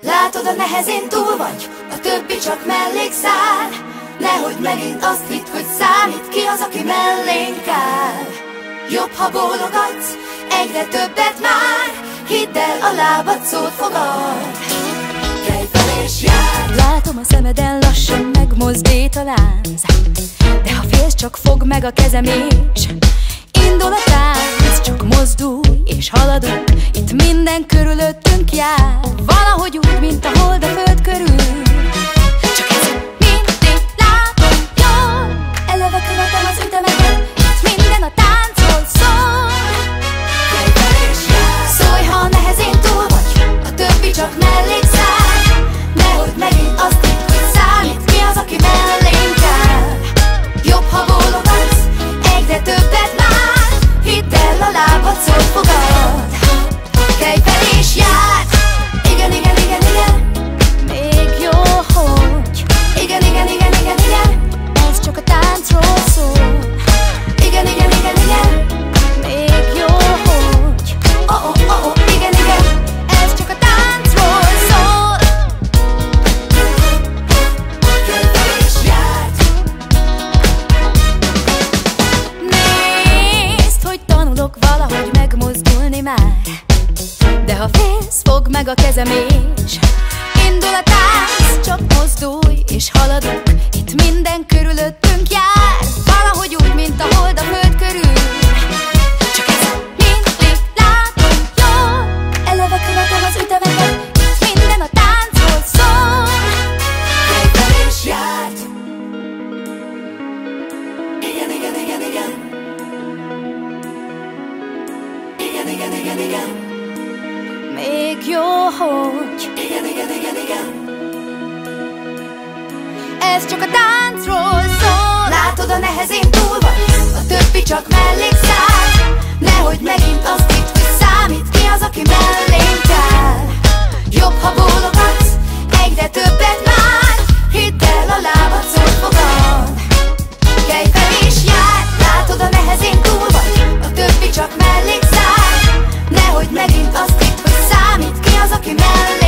Látod, a nehezén túl vagy, a többi csak mellékszál. Nehogy megint azt hitt, hogy számít ki az, aki mellénk áll. Jobb, ha bólogatsz, egyre többet már. Hidd el, a lábad szót fogad. Látom a szemeden lassan megmozdít a lánc. De ha félsz, csak fog meg a kezem és Indul a minden körülöttünk jár. Valahogy úgy, mint a hold a föld körül. Csak ez mindig látom jól. Eleve követem az ütemeket Itt minden a táncról szól. Szólj, ha nehezén túl vagy, a többi csak mellékszál Nehogy megint azt hidd, hogy számít ki az, aki mellénk áll Jobb, ha bólogatsz, egyre többet már Hidd el, a lábad szót fogad Jár. Igen, igen, igen, igen. Még jó, hogy Igen, igen, igen, igen, ez csak a táncról szól. Igen, igen, igen, igen. Még jó, hogy Oh, oh, oh, oh, igen, igen. Ez csak a táncról szól. És jár. Nézd, hogy tanulok valahogy megmozdulni már De ha félsz, fogd meg a kezem és Indul a tánc, csak mozdulj és haladunk Itt minden körülöttünk jár. Valahogy úgy, mint a hold a föld körül. Csak ez mindig látom jól. Eleve követem az ütemeket Itt minden a táncról szól. Fel és járt. Igen, igen, igen, igen. Igen, igen, igen, igen még jó, hogy Igen, igen, igen, igen. Ez csak a táncról szól. Látod, a nehezén túl vagy A többi csak mellékszál Nehogy megint azt itt, hogy számít Ki az, aki mellénk áll Jobb, ha bólogatsz Egyre többet már Hidd el, a lábad szót fogad Kejfel is jár. Látod, a nehezén túl vagy A többi csak mellékszál Nehogy megint azt cosa che mi ha